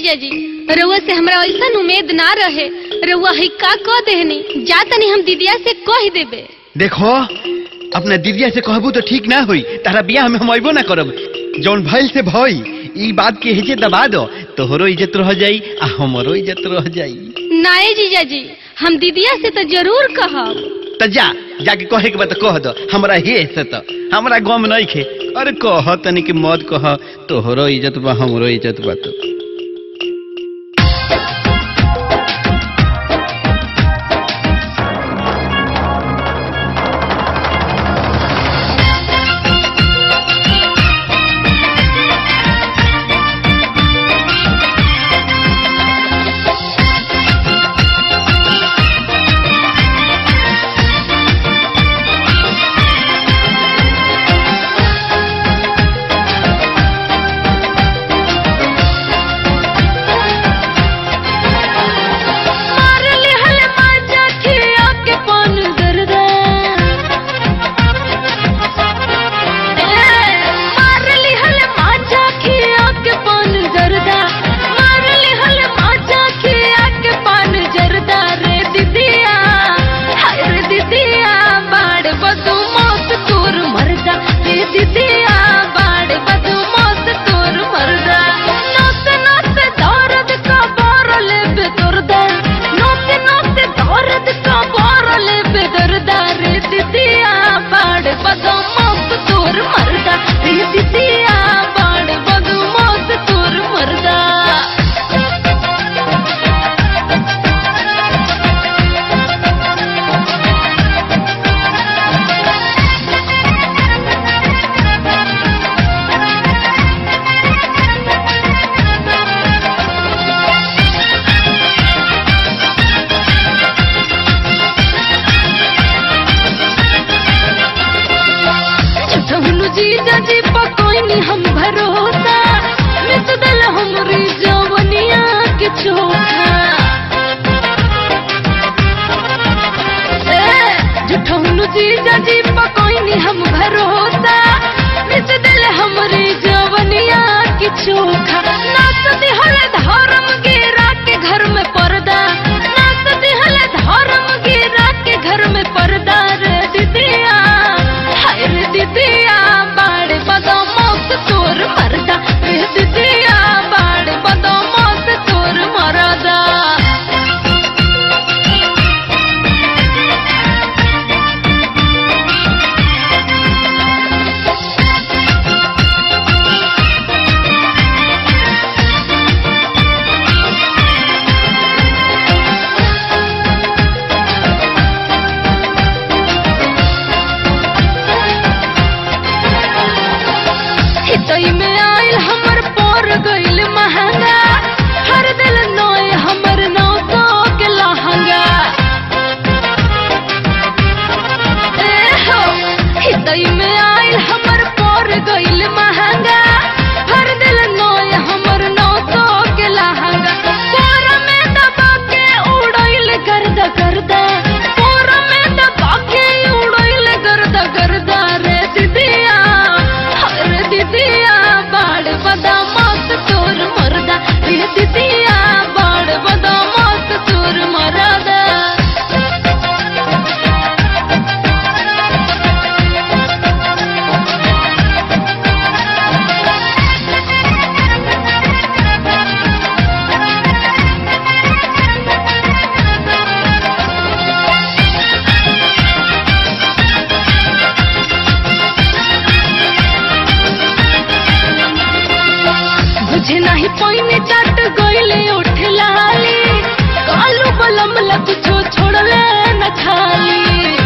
जीजा जी। रउआ से हमरा ऐसा उम्मीद ना रहे। रउआ है का कह देहनी जा तनी हम दीदिया से कह देबे। देखो अपना दीदिया से कहबू तो ठीक ना होई तारा बियाह में हम अबो ना करब। जौन भइल से भई ई बात के हिजे दबा दो तोहरो इज़्ज़त रह जाई आ हमरो इज़्ज़त रह जाई। नाए जीजा जी हम दीदिया से तो ज़रूर कहब। त जा जाके कहे के बात कह दो हमरा हे से तो हमरा गम नहीं खे अरे कह तनी के मत कह तोहरो इज़्ज़त बा हमरो इज़्ज़त बा तो। बुझे नाही पाइने चाट गोइले उठ लाली। कालू बलम लग कुछ छोड़ न खाली